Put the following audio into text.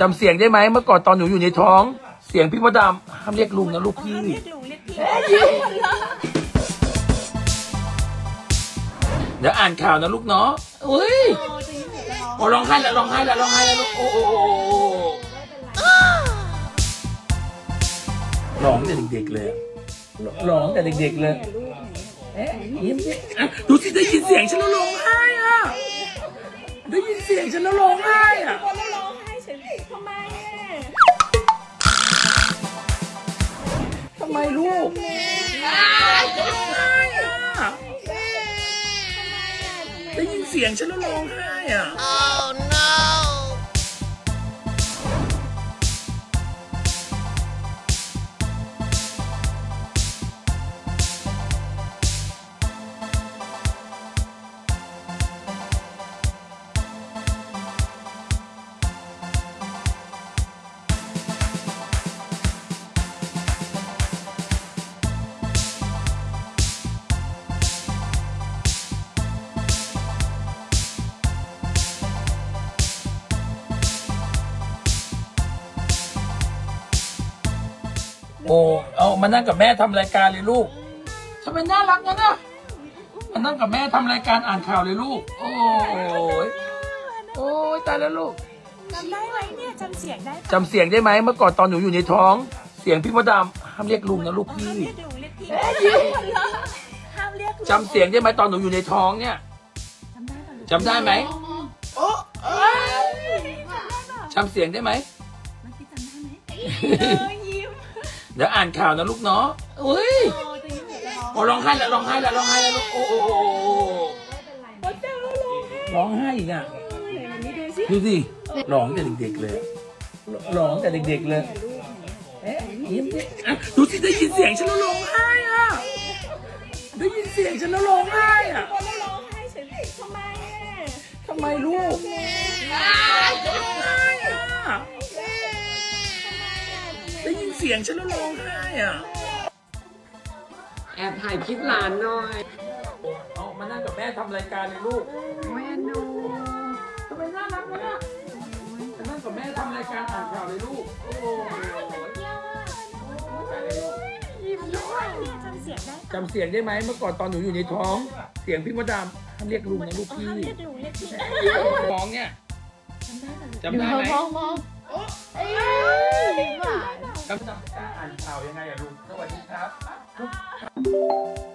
จำเสียงได้ไหมเมื่อก่อนตอนหนูอยู่ในท้อง เสียงพี่มดดำห้ามเรียกลุงนะลูกพี่ เรียกลุงเรียกพี่เดี๋ยวอ่านข่าวนะลูกเนาะอุ้ยโอ้จะยิ้มหรือจะร้องโอ้ร้องไห้แล้วร้องไห้แล้วร้องไห้แล้วลูกโอ้โอ้โอ้โอ้ร้องแต่เด็กๆเลยอะร้องแต่เด็กๆเลยเอ๊ะยิ้มสิอะดูสิได้ยินเสียงฉันแล้วร้องไห้อะได้ยินเสียงฉันแล้วร้องไห้อะำไมลูกร้องไห้อะได้ยินเสียงฉันแล้วร้องไห้อะ โอ้เอามานั่งกับแม่ทำรายการเลยลูกทำไมน่ารักงั้นนะมานั่งกับแม่ทำรายการอ่านข่าวเลยลูก โอ้ยโอ้ยตายแล้วลูกจำได้ไหมเนี่ยจำเสียงได้ปะจำเสียงได้ไหมเมื่อก่อนตอนหนูอยู่ในท้อง เสียงพี่มดดำห้ามเรียกลุงนะลูกพี่ห้ามเรียกลุงเรียกพี่ห้ามเรียกลุงจำเสียงได้ไหมตอนหนูอยู่ในท้องเนี่ยจำได้ปะลูกจำได้ไหมโอ้จำเสียงได้ไหมเมื่อกี้จำได้ไหม เออยิ้มเดี๋ยวอ่านข่าวนะลูกเนาะอุ้ยโอ้จะยิ้มหรือจะร้องโอ้ร้องไห้แล้วร้องไห้แล้วร้องไห้แล้วลูกโอ้โอ้โอ้โอ้โอ้เจ้าแล้วร้องไห้ร้องไห้อีกอะไหนมันนี่ดูสิดูสิร้องแต่เด็กๆเลยร้องแต่เด็กๆเลยเอ๊ะยิ้มสิอะดูสิได้ยินเสียงฉันแล้วร้องไห้อะได้ยินเสียงฉันแล้วร้องไห้อะคนแล้วร้องไห้เฉยทำไมอะทำไมลูก ได้ยินเสียงฉันแล้วร้องไห้อะ แอบถ่ายคลิปหลานหน่อยเอามานั่งกับแม่ทำรายการเลยลูกโอ้ยอันดูทำไมน่ารักวะเนี่ยมานั่งกับแม่ทำรายการอ่านข่าวเลยลูก โอ้โหยิ้มด้วยเนี่ยจำเสียงได้ปะจำเสียงได้ไหมเมื่อก่อนตอนหนูอยู่ในท้อง เสียงพี่มดดำห้ามเรียกลุงนะลูกพี่ห้ามเรียกลุงเรียกพี่ท้องเนี่ยจำได้ปะลูกจำได้ไหมมองมองเอ้ย หวานจำจำอ่านข่าวยังไงอะลุงสวัสดีครับ